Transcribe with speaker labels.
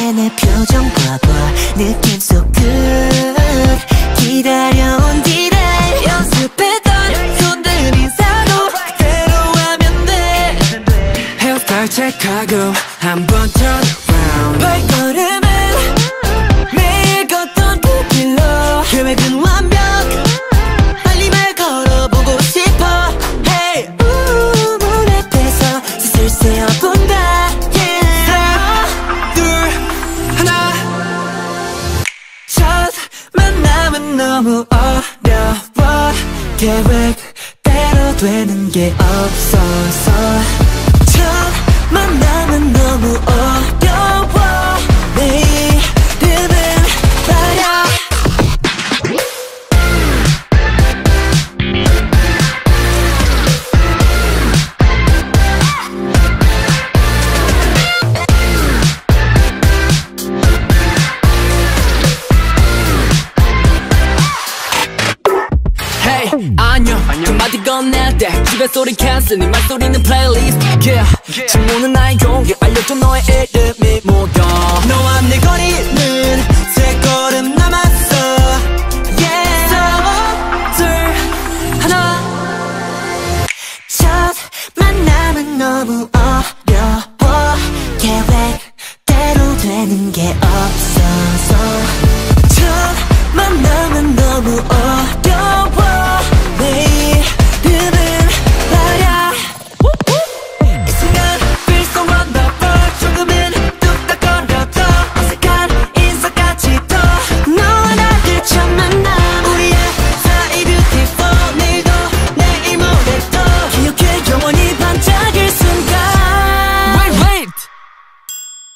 Speaker 1: 내 표정 봐봐. 느낌 so 기다려온 뒤를 연습했던 손들 인사도 그대로 하면 돼.
Speaker 2: 헤어스타일 체크하고 한번 turn
Speaker 1: 너무 어려워. 계획대로 되는 게 없어서. 첫 만남은 너무 어려워
Speaker 2: 두 마디 건넬 때 주위 소린 cancel 네 말소리는 playlist yeah. 질문은 나의 용기 알려줘 너의 이름이 뭐야?
Speaker 1: 너와 내 거리는 세 걸음 남았어. Yeah. 둘 하나. 첫 만남은 너무 어려워. 계획대로 되는 게 없어